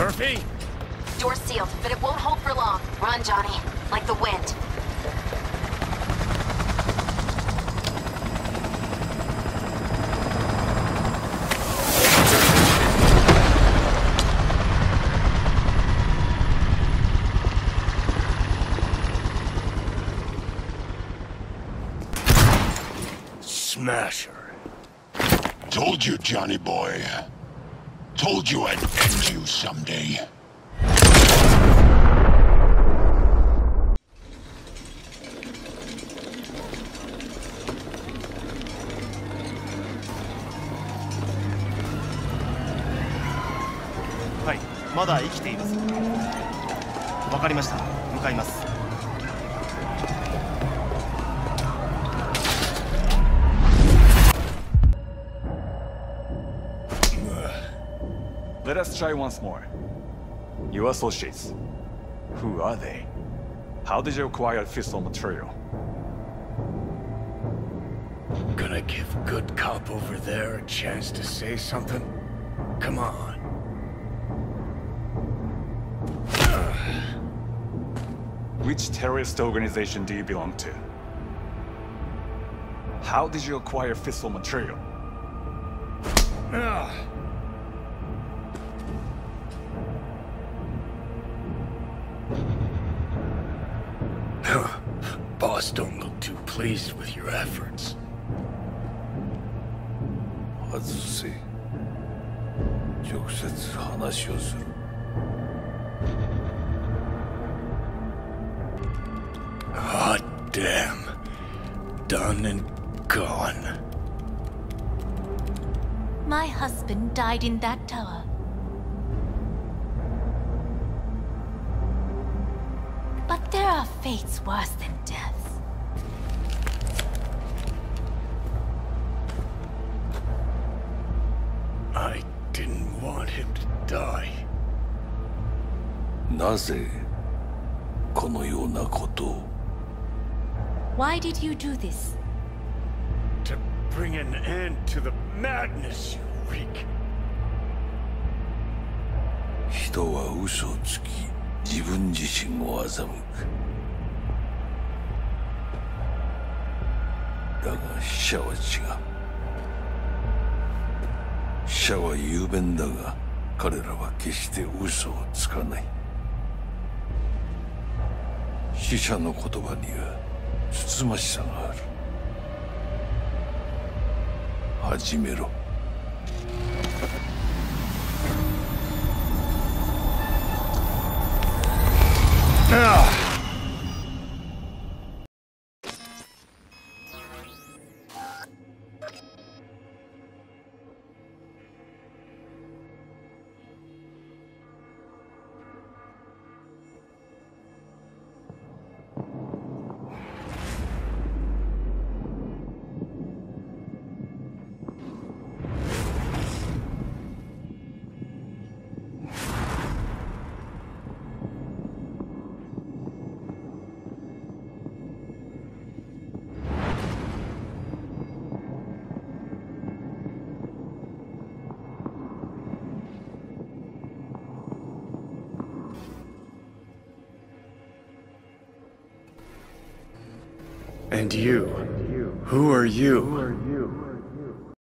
Murphy? Door's sealed, but it won't hold for long. Run, Johnny. Like the wind. Smasher. Told you, Johnny boy. Told you I'd end you someday. Hi, まだ生きていますわかりました向かいます Let us try once more. Your associates. Who are they? How did you acquire fissile material? Gonna give good cop over there a chance to say something? Come on. Which terrorist organization do you belong to? How did you acquire fissile material? Ugh. boss don't look too pleased with your efforts. Hatsusi. Çok set anlaşıyorsun. Hot damn. Done and gone. My husband died in that tower. But there are fates worse than death. Didn't want him to die. なぜこのようなことを Why did you do this? To bring an end to the madness you wreak. 人は嘘をつき自分自身を欺くだが死者は違う死者は雄弁だが彼らは決して嘘をつかない。死者の言葉にはつつましさがある。始めろ。And you? Who are you?